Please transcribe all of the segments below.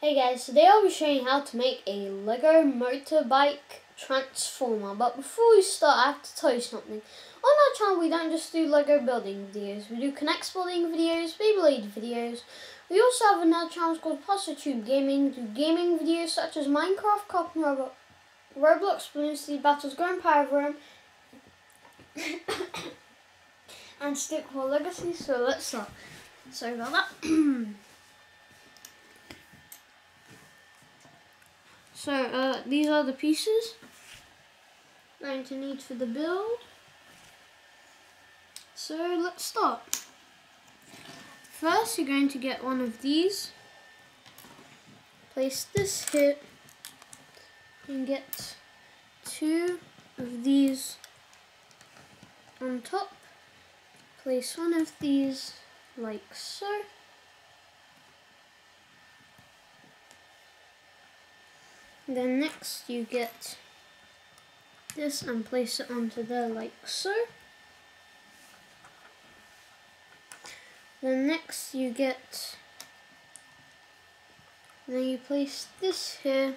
Hey guys, today I'll be showing you how to make a Lego motorbike transformer. But before we start, I have to tell you something. On our channel, we don't just do Lego building videos. We do K'NEX building videos, Beyblade videos. We also have another channel called Parsatube Gaming. Do gaming videos such as Minecraft, Cop and Robbers, Roblox, Bloons TD Battles, Grand Power Room, and Stick Stickball Legacy. So let's start. Sorry about that. So uh, these are the pieces going to need for the build. So let's start. First you're going to get one of these, place this here and get two of these on top, place one of these like so. Then next you get this and place it onto there like so. Then next you get, then you place this here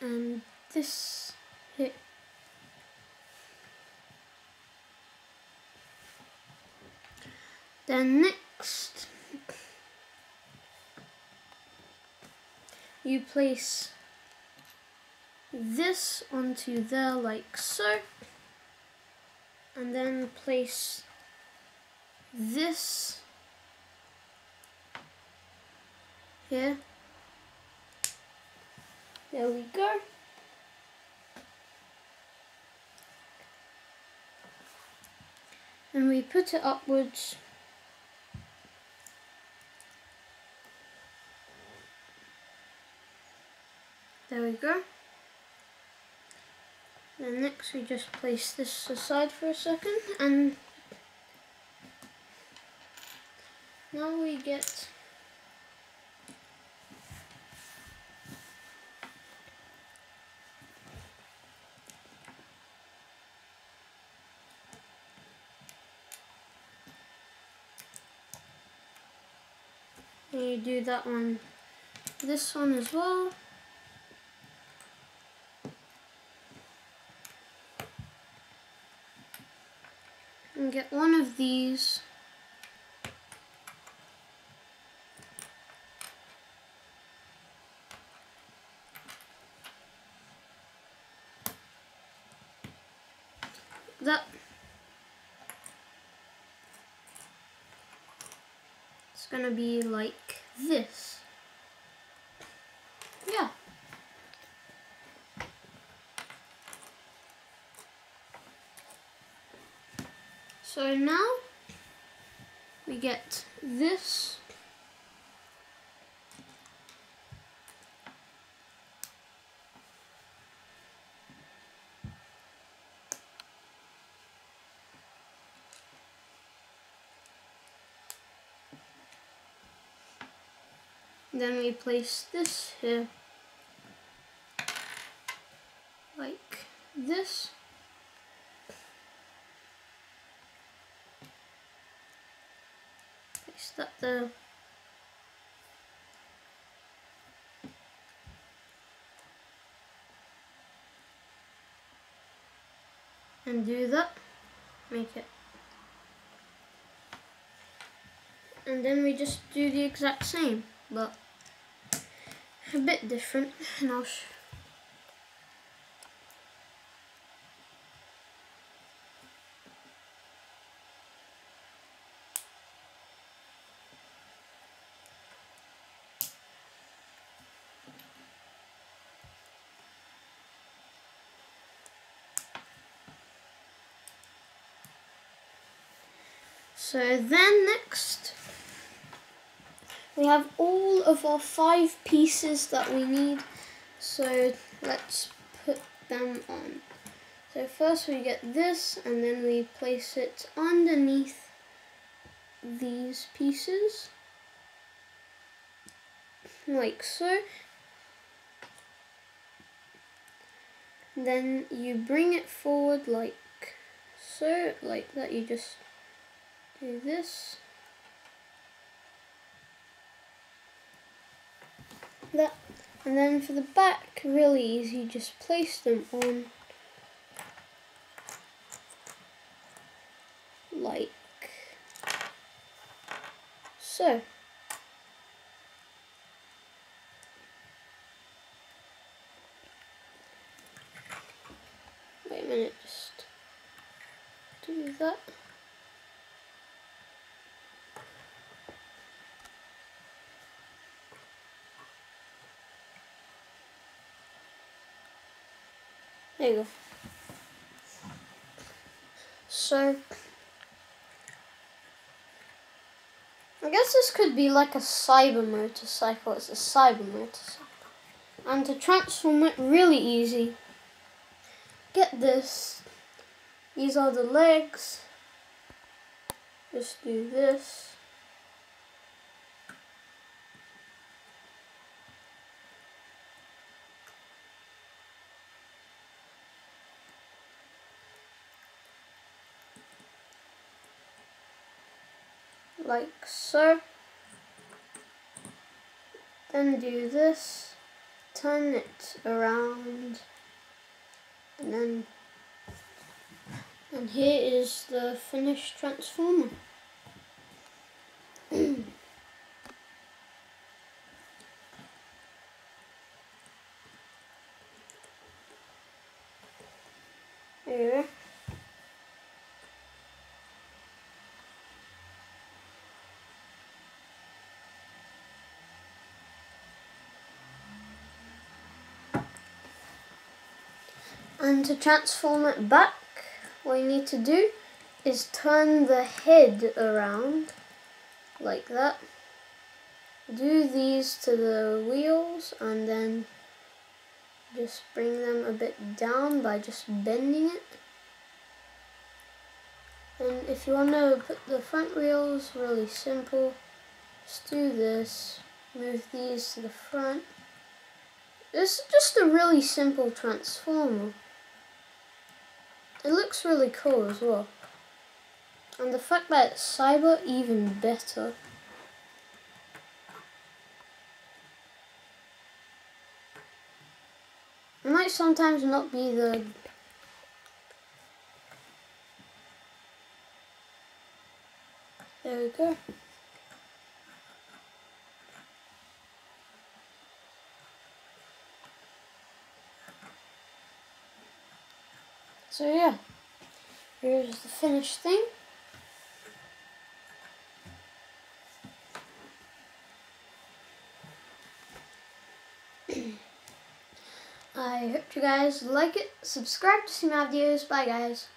and this here. Then next you place this onto there like so and then place this here. There we go. And we put it upwards There we go. Then next we just place this aside for a second and now we get and you do that one this one as well get one of these. That. It's gonna be like this yeah So now we get this Then we place this here like this. Place that there. And do that, make it. And then we just do the exact same, but a bit different, and I'll So then next, we have all of our five pieces that we need. So let's put them on. So first we get this and then we place it underneath these pieces. Like so. Then you bring it forward like so, like that you just do this. That. And then for the back, really easy, just place them on like so. Wait a minute, just do that. There you go. So, I guess this could be like a cyber motorcycle. It's a cyber motorcycle. And to transform it, really easy. Get this. These are the legs. Just do this. Like so. Then do this, turn it around, and then and here is the finished transformer. Here. And to transform it back, what you need to do is turn the head around like that. Do these to the wheels and then just bring them a bit down by just bending it. And if you want to put the front wheels really simple, just do this, move these to the front. This is just a really simple transformer. It looks really cool as well. And the fact that it's cyber, even better. It might sometimes not be the There we go. So yeah, here's the finished thing. I hope you guys like it. Subscribe to see my videos. Bye guys.